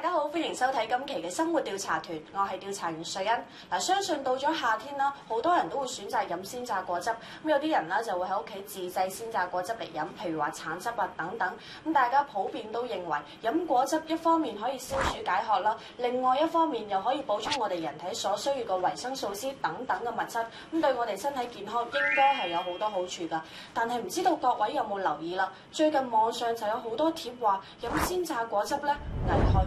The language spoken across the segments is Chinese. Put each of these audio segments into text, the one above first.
大家好，歡迎收睇今期嘅生活調查團，我係調查員瑞欣。嗱，相信到咗夏天啦，好多人都會選擇飲鮮榨果汁。咁有啲人咧就會喺屋企自制鮮榨果汁嚟飲，譬如話橙汁啊等等。咁大家普遍都認為飲果汁一方面可以消暑解渴啦，另外一方面又可以補充我哋人體所需要嘅維生素 C 等等嘅物質，咁對我哋身體健康應該係有好多好處㗎。但係唔知道各位有冇留意啦？最近網上就有好多貼話飲鮮榨果汁咧危害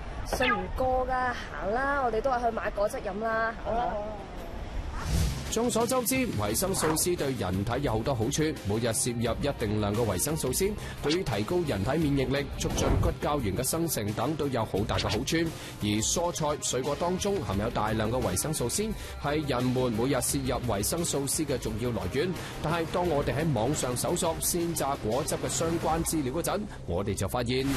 信唔過㗎，行啦！我哋都係去買果汁飲啦。好啦。眾所周知，維生素 C 對人體有好多好處，每日攝入一定量嘅維生素 C，對於提高人體免疫力、促進骨膠原嘅生成等都有好大嘅好處。而蔬菜、水果當中含有大量嘅維生素 C，係人們每日攝入維生素 C 嘅重要來源。但係當我哋喺網上搜索鮮榨果汁嘅相關資料嗰陣，我哋就發現。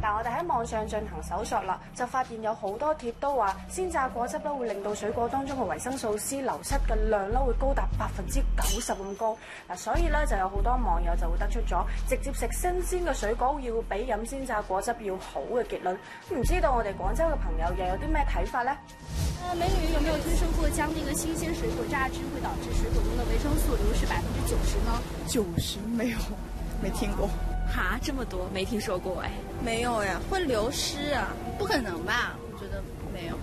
但我哋喺網上進行搜索啦，就發現有好多貼都話鮮榨果汁咧會令到水果當中嘅維生素 C 流失嘅量咧會高達百分之九十咁高。嗱，所以咧就有好多網友就會得出咗直接食新鮮嘅水果要比飲鮮榨果汁要好嘅結論。唔知道我哋廣州嘅朋友又有啲咩睇法呢？呃，美女有沒有聽說過將這個新鮮水果榨汁會導致水果中的維生素流失百分之九十呢？九十沒有，沒聽過。啊，这么多，没听说过哎。没有呀，会流失啊？不可能吧？我觉得没有。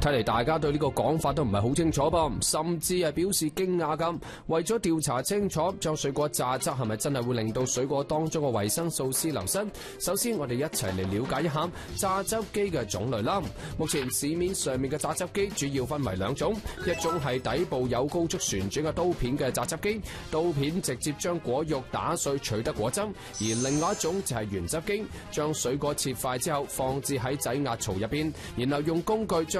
睇嚟大家對呢個講法都唔係好清楚噃，甚至係表示驚訝咁。為咗調查清楚，將水果榨汁係咪真係會令到水果當中嘅維生素 C 流失？首先，我哋一齊嚟了解一下榨汁機嘅種類啦。目前市面上面嘅榨汁機主要分為兩種，一種係底部有高速旋轉嘅刀片嘅榨汁機，刀片直接將果肉打碎取得果汁；而另外一種就係原汁機，將水果切塊之後放置喺挤压槽入邊，然後用工具將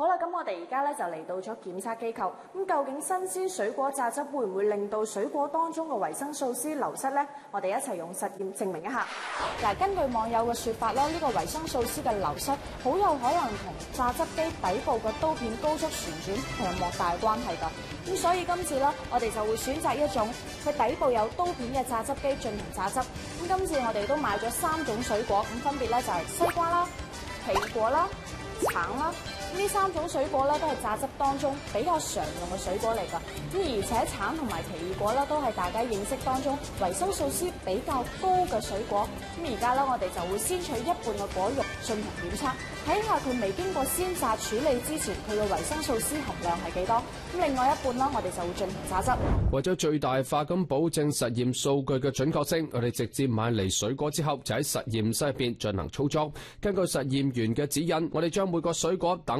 好啦，咁我哋而家咧就嚟到咗檢測機構。咁究竟新鮮水果榨汁會唔會令到水果當中嘅維生素 C 流失呢？我哋一齊用實驗證明一下。嗱，根據網友嘅説法啦，呢、個維生素 C 嘅流失好有可能同榨汁機底部嘅刀片高速旋轉係有莫大關係㗎。咁所以今次咧，我哋就會選擇一種佢底部有刀片嘅榨汁機進行榨汁。咁今次我哋都買咗三種水果，咁分別咧就係西瓜啦、奇異果啦、橙啦。呢三種水果咧都係榨汁當中比較常用嘅水果嚟㗎，咁而且橙同埋奇異果咧都係大家認識當中維生素 C 比較高嘅水果。咁而家咧我哋就會先取一半嘅果肉進行檢測，睇下佢未經過鮮榨處理之前佢嘅維生素 C 含量係幾多。咁另外一半啦，我哋就會進行榨汁。為咗最大化咁保證實驗數據嘅準確性，我哋直接買嚟水果之後，就喺實驗室入邊進行操作。根據實驗員嘅指引，我哋將每個水果等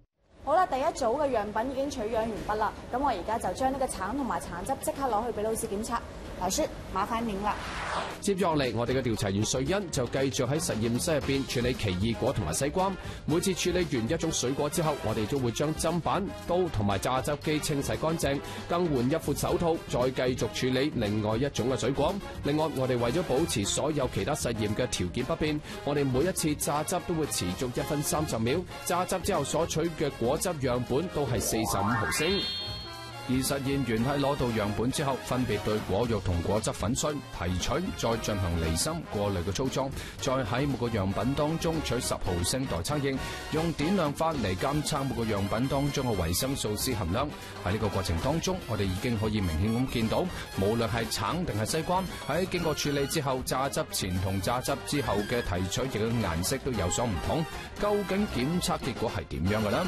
好啦，第一組嘅樣品已經取樣完畢啦，咁我而家就將呢個橙同埋橙汁即刻攞去俾老師檢測。老師，麻烦您啦。接落嚟，我哋嘅調查員瑞欣就繼續喺實驗室入邊處理奇異果同埋西瓜。每次處理完一種水果之後，我哋都會將砧板、刀同埋榨汁機清洗乾淨，更換一副手套，再繼續處理另外一種嘅水果。另外，我哋為咗保持所有其他實驗嘅條件不變，我哋每一次榨汁都會持續一分三十秒。榨汁之後所取嘅果果汁样本都系四十五毫升。而實驗員喺攞到樣本之後，分別對果肉同果汁粉碎、提取，再進行離心過濾嘅操作，再喺每個樣品當中取十毫升代測液，用點亮法嚟監測每個樣品當中嘅維生素 C 含量。喺呢個過程當中，我哋已經可以明顯咁見到，無論係橙定係西瓜，喺經過處理之後，榨汁前同榨汁之後嘅提取液嘅顏色都有所唔同。究竟檢測結果係點樣嘅呢？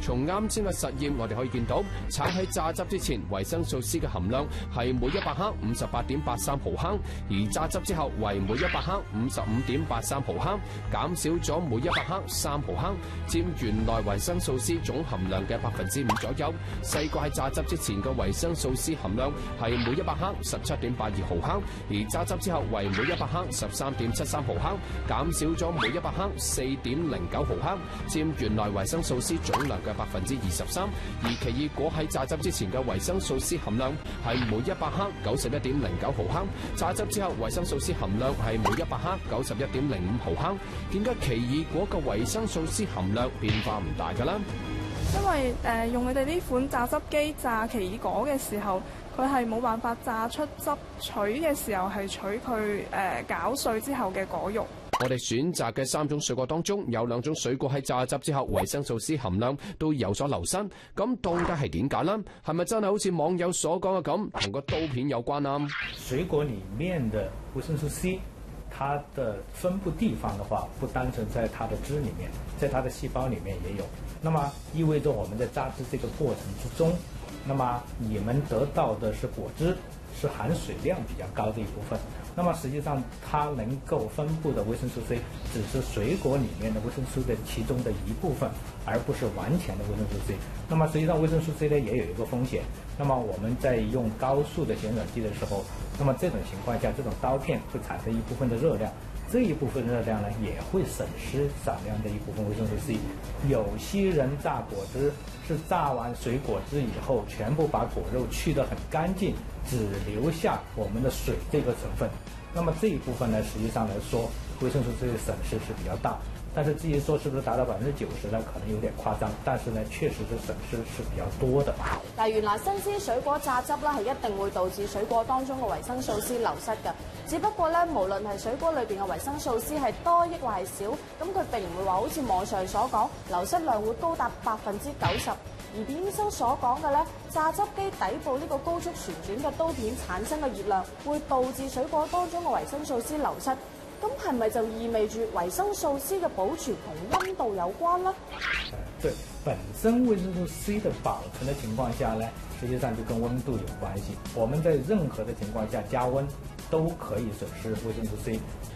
從啱先嘅實驗，我哋可以見到，橙喺榨汁之前，維生素 C 嘅含量係每一百克五十八點八三毫克，而榨汁之後為每一百克五十五點八三毫克，減少咗每一百克三毫克，佔原來維生素 C 總含量嘅百分之五左右。西瓜喺榨汁之前嘅維生素 C 含量係每一百克十七點八二毫克，而榨汁之後為每一百克十三點七三毫克，減少咗每一百克四點零九毫克，佔原來維生素 C 總量嘅百分之二十三，而奇異果喺榨汁之前嘅維生素 C 含量係每一百克九十一點零九毫克，榨汁之後維生素 C 含量係每一百克九十一點零五毫克。點解奇異果嘅維生素 C 含量變化唔大㗎啦？因為誒、呃、用佢哋呢款榨汁機榨奇異果嘅時候，佢係冇辦法榨出汁，取嘅時候係取佢誒、呃、攪碎之後嘅果肉。我哋選擇嘅三種水果當中，有兩種水果喺榨汁之後維生素 C 含量都有所流失。咁到底係點解呢？係咪真係好似網友所講嘅咁，同個刀片有關啊？水果里面的維生素 C，它的分布地方的話，不單純在它的汁里面，在它的細胞里面也有。那麼意味着我们在榨汁這個過程之中，那麼你們得到的是果汁，是含水量比較高的一部分。那么实际上，它能够分布的维生素 C 只是水果里面的维生素的其中的一部分，而不是完全的维生素 C。那么实际上维生素 C 呢也有一个风险。那么我们在用高速的旋转机的时候，那么这种情况下，这种刀片会产生一部分的热量，这一部分热量呢也会损失少量的一部分维生素 C。有些人榨果汁是榨完水果汁以后，全部把果肉去得很干净，只留下我们的水这个成分。那么这一部分呢，实际上来说，维生素 C 的损失是比较大。但是至於說是不是達到百分之九十呢，可能有點誇張。但是呢，確實是損失是比較多的。嗱，原來新鮮水果榨汁啦，係一定會導致水果當中嘅維生素 C 流失嘅。只不過咧，無論係水果裏邊嘅維生素 C 係多抑或係少，咁佢並唔會話好似網上所講，流失量會高達百分之九十。而點醫生所講嘅咧，榨汁機底部呢個高速旋轉嘅刀片產生嘅熱量，會導致水果當中嘅維生素 C 流失。咁係咪就意味住維生素 C 嘅保存同温度有關呢？對，本身維生素 C 的保存的情況下呢，實際上就跟温度有關係。我們在任何的情況下加温都可以損失維生素 C。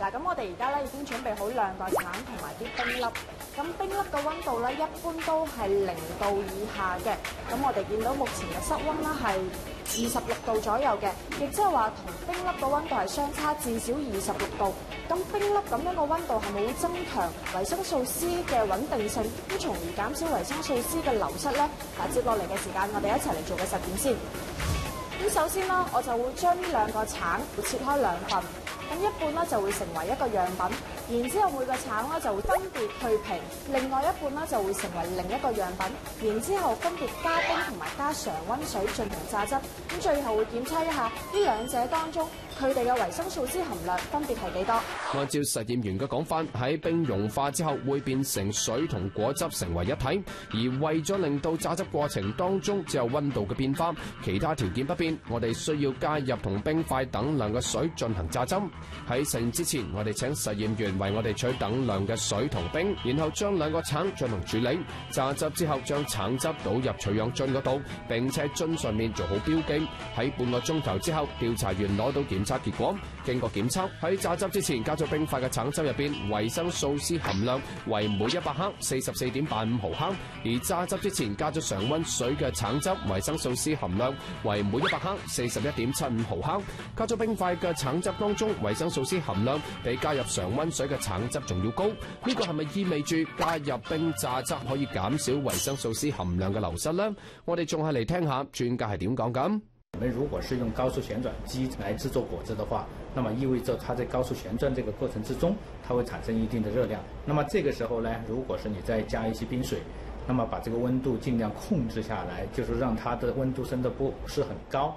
嗱，咁我哋而家咧已經準備好兩個橙同埋啲冰粒。咁冰粒嘅溫度咧一般都係零度以下嘅。咁我哋見到目前嘅室溫咧係二十六度左右嘅，亦即係話同冰粒嘅溫度係相差至少二十六度。咁冰粒咁樣嘅溫度係咪會增強維生素 C 嘅穩定性，咁從而減少維生素 C 嘅流失咧？嗱，接落嚟嘅時間，我哋一齊嚟做個實驗先。咁首先啦，我就會將呢兩個橙切開兩份。咁一半咧就會成為一個樣品，然之後每個橙咧就會分別去皮，另外一半咧就會成為另一個樣品，然之後分別加冰同埋加常溫水進行榨汁，咁最後會檢測一下呢兩者當中佢哋嘅維生素 C 含量分別係幾多。按照實驗員嘅講法，喺冰融化之後會變成水同果汁成為一體，而為咗令到榨汁過程當中只有溫度嘅變化，其他條件不變，我哋需要加入同冰塊等量嘅水進行榨汁。喺實驗之前，我哋請實驗員為我哋取等量嘅水同冰，然後將兩個橙進行處理。榨汁之後，將橙汁倒入取氧樽嗰度，並且樽上面做好標記。喺半個鐘頭之後，調查員攞到檢測結果。經過檢測，喺榨汁之前加咗冰塊嘅橙汁入邊，維生素 C 含量為每一百克四十四点八五毫克；而榨汁之前加咗常溫水嘅橙汁，維生素 C 含量為每一百克四十一点七五毫克。加咗冰塊嘅橙汁當中，維生素 C 含量比加入常溫水嘅橙汁仲要高。呢個係咪意味住加入冰榨汁可以減少維生素 C 含量嘅流失呢？我哋仲係嚟聽下專家係點講咁。我們如果是用高速旋轉機來製作果汁的話，那麼意味着它在高速旋轉這個過程之中，它會產生一定的熱量。那麼這個時候呢，如果是你再加一些冰水，那麼把這個溫度尽量控制下來，就是讓它的溫度升得不是很高。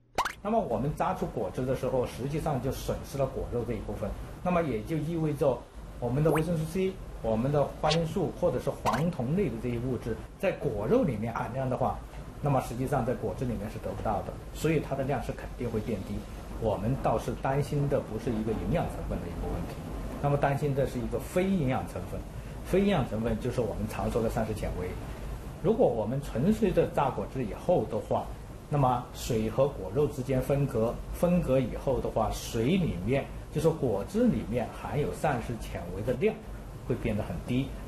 那么我们榨出果汁的时候，实际上就损失了果肉这一部分。那么也就意味着我们的维生素 C、我们的花青素或者是黄酮类的这些物质，在果肉里面含量的话，那么实际上在果汁里面是得不到的，所以它的量是肯定会变低。我们倒是担心的不是一个营养成分的一个问题，那么担心的是一个非营养成分。非营养成分就是我们常说的膳食纤维。如果我们纯粹的榨果汁以后的话，那么水和果肉之间分隔，分隔以后的话，水里面就是果汁里面含有膳食纤维的量会变得很低。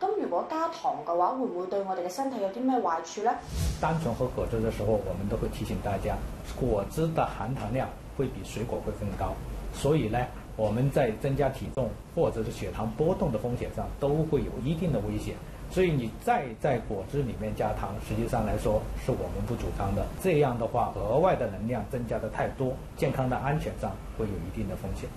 咁如果加糖嘅話，會唔會對我哋嘅身體有啲咩壞處呢？單純喝果汁嘅時候，我們都會提醒大家，果汁的含糖量會比水果會更高，所以呢，我們在增加體重或者是血糖波動的風險上，都會有一定的危險。所以你再在果汁裡面加糖，實際上來說是我們不主張的。這樣的話，額外的能量增加得太多，健康的安全上會有一定的風險。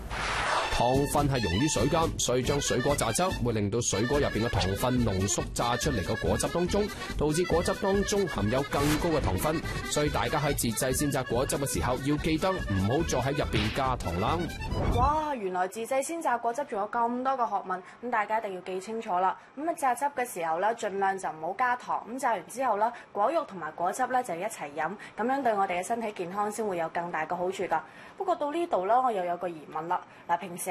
糖分係溶於水㗎，所以將水果榨汁會令到水果入边嘅糖分濃縮榨出嚟嘅果汁當中，導致果汁當中含有更高嘅糖分。所以大家喺自制鮮榨果汁嘅時候，要記得唔好再喺入边加糖啦。哇！原來自制鮮榨果汁仲有咁多個學問，咁大家一定要記清楚啦。咁啊榨汁嘅時候咧，盡量就唔好加糖。咁榨完之後咧，果肉同埋果汁咧就一齊飲，咁樣對我哋嘅身體健康先會有更大嘅好處㗎。不過到呢度咧，我又有個疑問啦。嗱，平时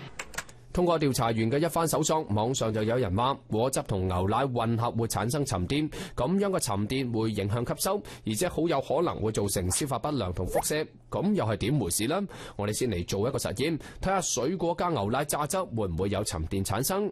通過調查員嘅一番搜索，網上就有人話果汁同牛奶混合會產生沉澱，咁樣嘅沉澱會影響吸收，而且好有可能會造成消化不良同腹瀉。咁又係點回事呢？我哋先嚟做一個實驗，睇下水果加牛奶榨汁會唔會有沉澱產生。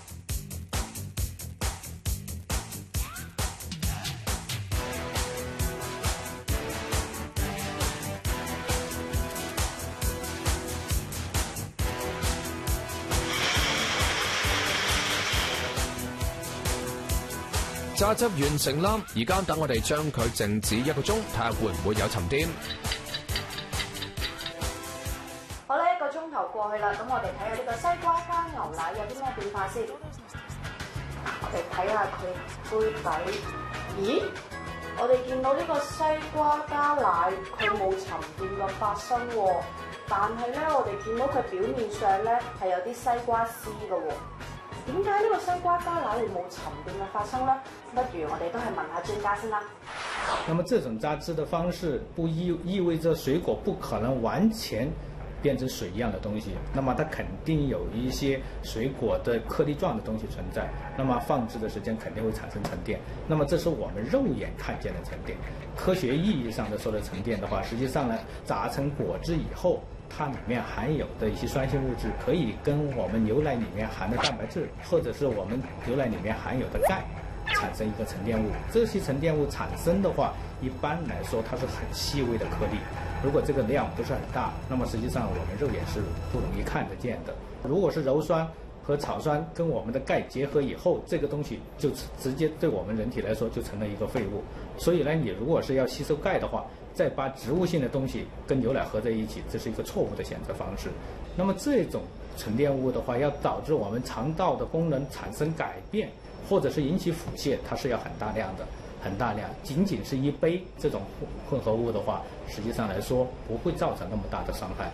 榨汁完成啦，而家等我哋將佢靜止一個鐘，睇下會唔會有沉澱。好啦，一個鐘頭過去啦，咁我哋睇下呢個西瓜加牛奶有啲咩變化先。我哋睇下佢杯底，咦？我哋見到呢個西瓜加奶，佢冇沉淀嘅發生喎，但係咧，我哋見到佢表面上咧係有啲西瓜絲嘅喎。點解呢個西瓜加奶會冇沉澱嘅發生呢？不如我哋都係問下專家先啦。那么这种榨汁的方式不意意味着水果不可能完全变成水一样的东西，那么它肯定有一些水果的颗粒状的东西存在，那么放置的时间肯定会产生沉淀，那么这是我们肉眼看见的沉淀。科学意义上的说的沉淀的话，实际上呢，榨成果汁以后。它里面含有的一些酸性物质，可以跟我们牛奶里面含的蛋白质，或者是我们牛奶里面含有的钙，产生一个沉淀物。这些沉淀物产生的话，一般来说它是很细微的颗粒。如果这个量不是很大，那么实际上我们肉眼是不容易看得见的。如果是鞣酸和草酸跟我们的钙结合以后，这个东西就直接对我们人体来说就成了一个废物。所以呢，你如果是要吸收钙的话，再把植物性的东西跟牛奶合在一起，这是一个错误的选择方式。那么这种沉淀物的话，要导致我们肠道的功能产生改变，或者是引起腹泻，它是要很大量的。很大量，仅仅是一杯这种混合物的话，实际上来说不会造成那么大的伤害。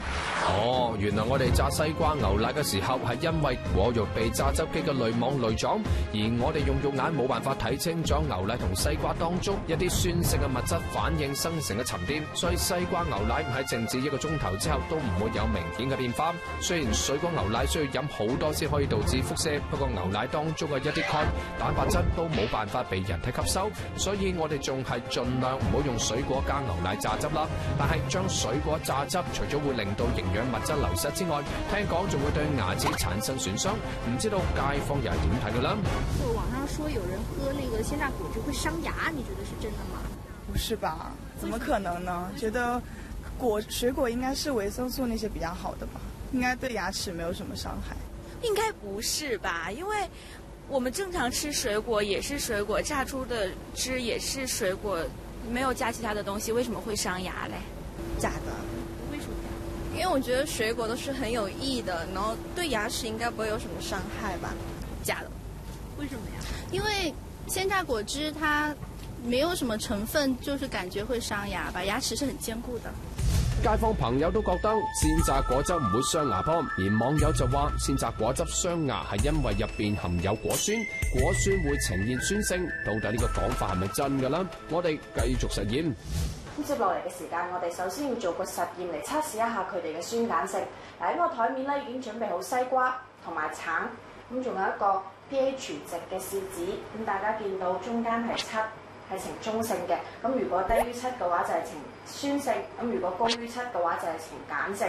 哦，原来我哋榨西瓜牛奶嘅时候，系因为果肉被榨汁机嘅滤网滤咗，而我哋用肉眼冇办法睇清楚牛奶同西瓜当中一啲酸性嘅物质反应生成嘅沉淀，所以西瓜牛奶喺静止一个钟头之后都唔会有明显嘅变化。虽然水果牛奶需要饮好多先可以导致腹泻，不过牛奶当中嘅一啲钙、蛋白质都冇办法被人体吸收。所以我哋仲系尽量唔好用水果加牛奶榨汁啦。但系将水果榨汁，除咗会令到营养物质流失之外，听讲仲会对牙齿产生损伤。唔知道街坊又系点睇嘅啦？就网上说有人喝那个鲜榨果汁会伤牙，你觉得是真的吗？不是吧？怎么可能呢？觉得果水果应该是维生素那些比较好的吧？应该对牙齿没有什么伤害。应该不是吧？因为。我们正常吃水果也是水果榨出的汁也是水果，没有加其他的东西，为什么会伤牙嘞？假的？为什么？因为我觉得水果都是很有益的，然后对牙齿应该不会有什么伤害吧？假的？为什么呀？因为鲜榨果汁它没有什么成分，就是感觉会伤牙吧？牙齿是很坚固的。街坊朋友都觉得鲜榨果汁唔会伤牙噃，而网友就话鲜榨果汁伤牙系因为入边含有果酸，果酸会呈现酸性。到底呢个讲法系咪真噶啦？我哋继续实验。咁接落嚟嘅时间，我哋首先要做个实验嚟测试一下佢哋嘅酸碱性。嗱喺我台面咧已经准备好西瓜同埋橙，咁仲有一个 pH 值嘅试纸。咁大家见到中间系七。係呈中性嘅，咁如果低於七嘅話就係呈酸性，咁如果高於七嘅話就係呈鹼性。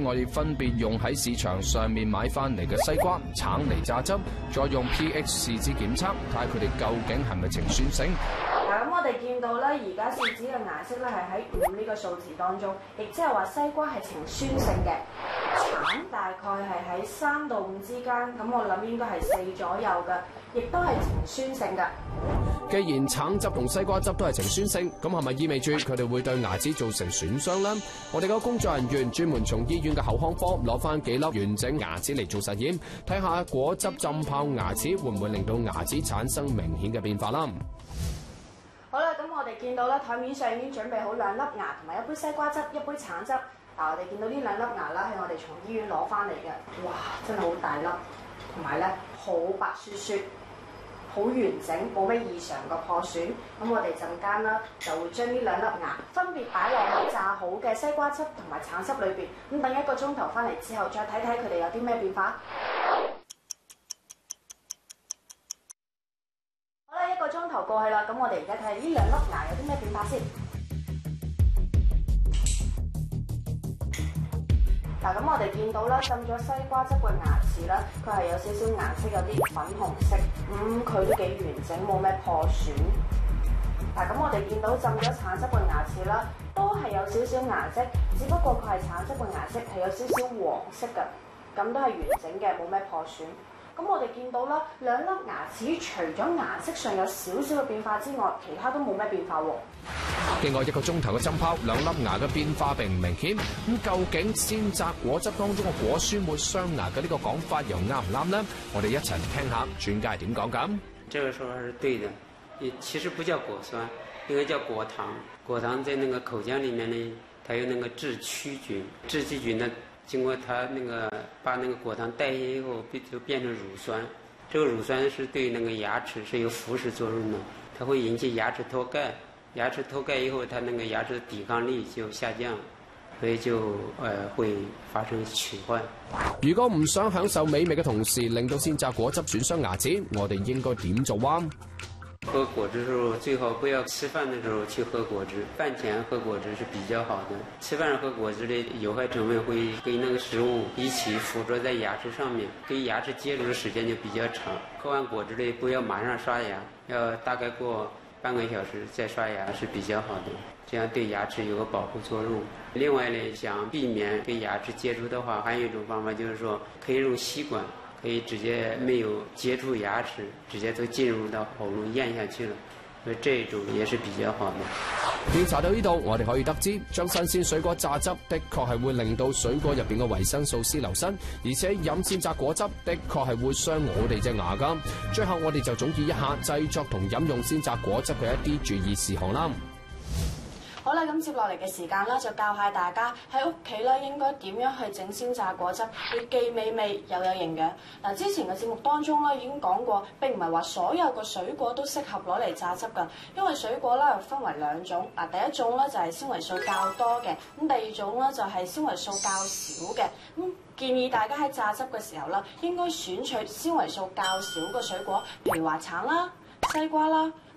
我哋分別用喺市場上面買翻嚟嘅西瓜、橙嚟榨汁，再用 pH 試紙檢測，睇下佢哋究竟係咪呈酸性。嗱，咁我哋見到咧，而家試紙嘅顏色咧係喺五呢個數字當中，亦即係話西瓜係呈酸性嘅，橙大概係喺三到五之間，咁我諗應該係四左右嘅，亦都係呈酸性嘅。既然橙汁同西瓜汁都係呈酸性，咁係咪意味住佢哋會對牙齒造成損傷呢？我哋個工作人員專門從醫院嘅口腔科攞翻幾粒完整牙齒嚟做實驗，睇下果汁浸泡牙齒會唔會令到牙齒產生明顯嘅變化啦。好啦，咁我哋見到咧，台面上已經準備好兩粒牙同埋一杯西瓜汁、一杯橙汁。嗱，我哋見到呢兩粒牙啦，係我哋從醫院攞翻嚟嘅，哇，真係好大粒，同埋咧好白雪雪。好完整，冇咩異常個破損。咁我哋陣間啦，就會將呢兩粒牙分別擺落去炸好嘅西瓜汁同埋橙汁裏邊。咁等一個鐘頭翻嚟之後，再睇睇佢哋有啲咩變化。好啦，一個鐘頭過去啦，咁我哋而家睇下呢兩粒牙有啲咩變化先。嗱，咁我哋見到啦，浸咗西瓜汁嘅牙齒啦，佢係有少少顏色，有啲粉紅色，咁佢都幾完整，冇咩破損。嗱，咁我哋見到浸咗橙汁嘅牙齒啦，都係有少少顏色，只不過佢係橙汁嘅顏色係有少少黃色嘅，咁都係完整嘅，冇咩破損。咁我哋見到啦，兩粒牙齒除咗顏色上有少少嘅變化之外，其他都冇咩變化喎。經過一個鐘頭嘅浸泡，兩粒牙嘅變化並唔明顯。咁究竟鮮榨果汁當中嘅果酸會傷牙嘅呢個講法又啱唔啱呢？我哋一齊聽下專家係點講咁。這個說法是對的，也其實不叫果酸，應該叫果糖。果糖在那個口腔裡面呢，它有那個致曲菌，致曲菌呢。经过它那个把那个果糖代谢以后，变就变成乳酸。这个乳酸是对那个牙齿是有腐蚀作用的，它会引起牙齿脱钙，牙齿脱钙以后，它那个牙齿的抵抗力就下降，所以就呃会发生龋壞。如果唔想享受美味嘅同时，令到鲜榨果汁损伤牙齿，我哋应该点做啊？喝果汁的时候最好不要吃饭的时候去喝果汁，饭前喝果汁是比较好的。吃饭喝果汁的有害成分会跟那个食物一起附着在牙齿上面，跟牙齿接触的时间就比较长。喝完果汁的不要马上刷牙，要大概过半个小时再刷牙是比较好的，这样对牙齿有个保护作用。另外呢，想避免跟牙齿接触的话，还有一种方法就是说可以用吸管。可以直接没有接觸牙齿，直接都进入到喉咙咽下去了，所以這種也是比较好的。调查到呢度，我哋可以得知，将新鲜水果榨汁的确系会令到水果入边嘅维生素 C 流失，而且饮鲜榨果汁的确系会伤我哋只牙噶。最后我哋就总结一下制作同饮用鲜榨果汁嘅一啲注意事项啦。好啦，咁接落嚟嘅時間啦，就教下大家喺屋企咧應該點樣去整鮮榨果汁，會既美味又有營養。嗱，之前嘅節目當中咧已經講過，並唔係話所有嘅水果都適合攞嚟榨汁㗎，因為水果咧分為兩種。嗱，第一種咧就係纖維素較多嘅，咁第二種咧就係纖維素較少嘅。咁建議大家喺榨汁嘅時候咧，應該選取纖維素較少嘅水果，譬如話橙啦、西瓜啦。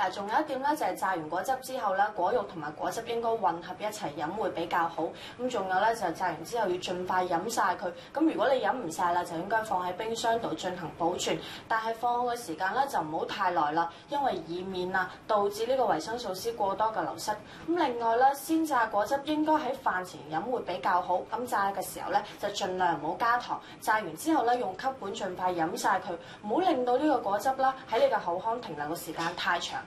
嗱，仲有一點咧，就係榨完果汁之後咧，果肉同埋果汁應該混合一齊飲會比較好。咁仲有咧，就係榨完之後要盡快飲晒佢。咁如果你飲唔晒啦，就應該放喺冰箱度進行保存。但係放好嘅時間咧就唔好太耐啦，因為以免啊導致呢個維生素 C 過多嘅流失。咁另外咧，鮮榨果汁應該喺飯前飲會比較好。咁榨嘅時候咧就儘量唔好加糖。榨完之後咧用吸管盡快飲晒佢，唔好令到呢個果汁啦喺你嘅口腔停留嘅時間太長。